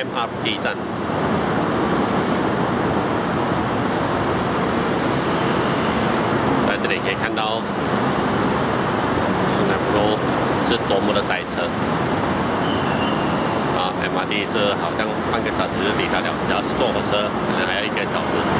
MRT 站。在这里可以看到，新加坡是多么的塞车。啊，MRT 是好像半个小时就抵达了，只要是坐火车，可能还要一个小时。